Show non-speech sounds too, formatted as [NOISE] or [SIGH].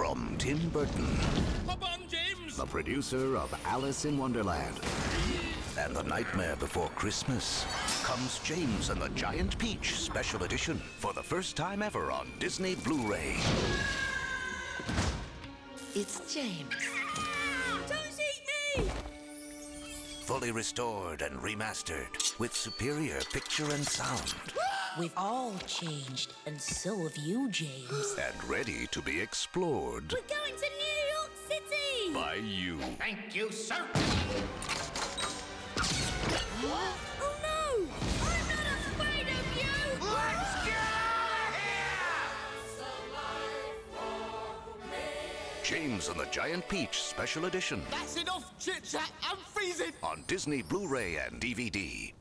From Tim Burton, Hop James! the producer of Alice in Wonderland and The Nightmare Before Christmas, comes James and the Giant Peach Special Edition for the first time ever on Disney Blu ray. It's James. Don't eat me! Fully restored and remastered with superior picture and sound. We've all changed, and so have you, James. And ready to be explored We're going to New York City! by you. Thank you, sir. [GASPS] Oh no! I'm not afraid of you! Let's get out of here! James and the Giant Peach Special Edition That's enough chit chat. I'm freezing. on Disney Blu ray and DVD.